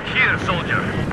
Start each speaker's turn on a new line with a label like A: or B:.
A: the here, soldier.